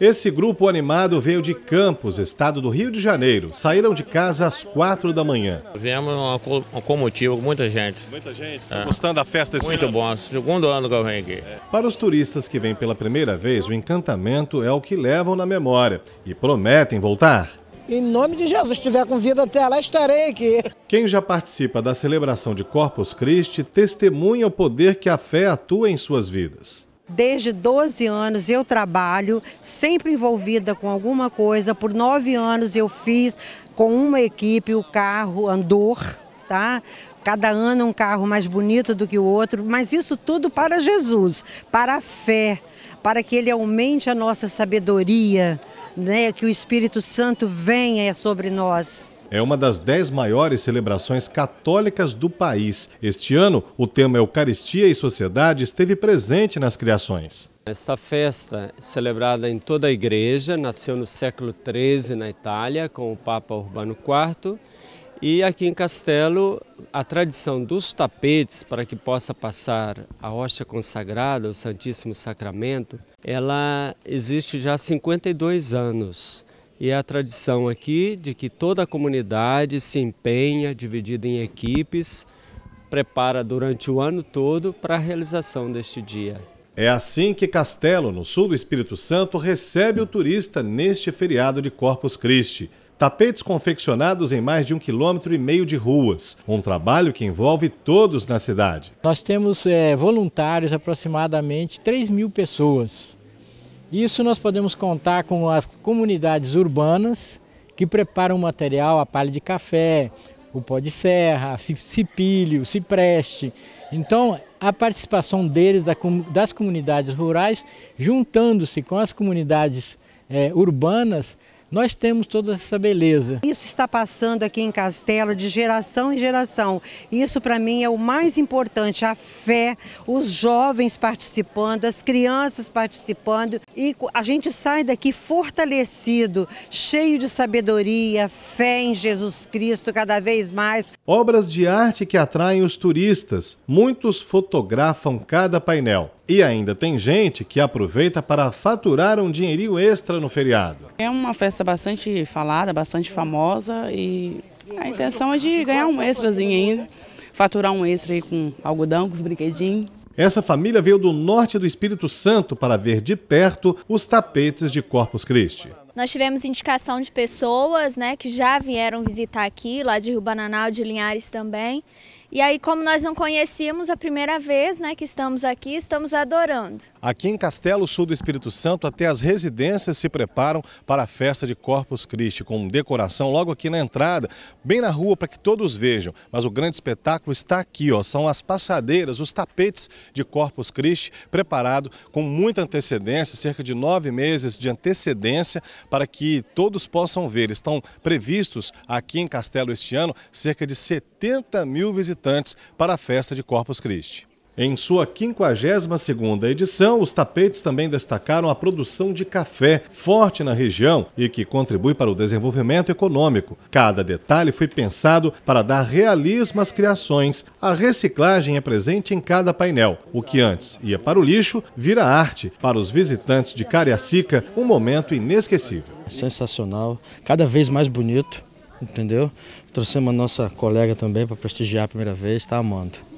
Esse grupo animado veio de Campos, estado do Rio de Janeiro. Saíram de casa às quatro da manhã. Viemos uma, com motivo, muita gente. Muita gente. Está é. gostando da festa esse Muito ano? bom. Segundo ano que eu venho aqui. Para os turistas que vêm pela primeira vez, o encantamento é o que levam na memória e prometem voltar. Em nome de Jesus, estiver com vida até lá, estarei aqui. Quem já participa da celebração de Corpus Christi testemunha o poder que a fé atua em suas vidas. Desde 12 anos eu trabalho, sempre envolvida com alguma coisa. Por nove anos eu fiz com uma equipe o carro Andor, tá? Cada ano um carro mais bonito do que o outro, mas isso tudo para Jesus, para a fé, para que Ele aumente a nossa sabedoria, né? que o Espírito Santo venha sobre nós. É uma das dez maiores celebrações católicas do país. Este ano, o tema Eucaristia e Sociedade esteve presente nas criações. Esta festa, celebrada em toda a igreja, nasceu no século XIII na Itália, com o Papa Urbano IV. E aqui em Castelo, a tradição dos tapetes para que possa passar a hóstia consagrada, o Santíssimo Sacramento, ela existe já há 52 anos. E é a tradição aqui de que toda a comunidade se empenha, dividida em equipes, prepara durante o ano todo para a realização deste dia. É assim que Castelo, no sul do Espírito Santo, recebe o turista neste feriado de Corpus Christi. Tapetes confeccionados em mais de um quilômetro e meio de ruas. Um trabalho que envolve todos na cidade. Nós temos é, voluntários, aproximadamente 3 mil pessoas. Isso nós podemos contar com as comunidades urbanas que preparam o material, a palha de café, o pó de serra, cipílio, cipreste. Então, a participação deles, das comunidades rurais, juntando-se com as comunidades é, urbanas, nós temos toda essa beleza. Isso está passando aqui em Castelo de geração em geração. Isso para mim é o mais importante, a fé, os jovens participando, as crianças participando e a gente sai daqui fortalecido, cheio de sabedoria, fé em Jesus Cristo cada vez mais. Obras de arte que atraem os turistas. Muitos fotografam cada painel. E ainda tem gente que aproveita para faturar um dinheirinho extra no feriado. É uma festa bastante falada, bastante famosa e a intenção é de ganhar um extrazinho ainda, faturar um extra aí com algodão, com os brinquedinhos. Essa família veio do norte do Espírito Santo para ver de perto os tapetes de Corpus Christi. Nós tivemos indicação de pessoas né, que já vieram visitar aqui, lá de Rio Bananal, de Linhares também. E aí, como nós não conhecíamos a primeira vez né, que estamos aqui, estamos adorando. Aqui em Castelo Sul do Espírito Santo, até as residências se preparam para a festa de Corpus Christi, com decoração logo aqui na entrada, bem na rua para que todos vejam. Mas o grande espetáculo está aqui, ó, são as passadeiras, os tapetes de Corpus Christi, preparado com muita antecedência, cerca de nove meses de antecedência, para que todos possam ver. Estão previstos aqui em Castelo este ano cerca de 70 mil visitantes visitantes para a festa de Corpus Christi. Em sua 52ª edição, os tapetes também destacaram a produção de café, forte na região e que contribui para o desenvolvimento econômico. Cada detalhe foi pensado para dar realismo às criações. A reciclagem é presente em cada painel. O que antes ia para o lixo, vira arte. Para os visitantes de Cariacica, um momento inesquecível. Sensacional, cada vez mais bonito entendeu? Trouxemos a nossa colega também para prestigiar a primeira vez, está amando.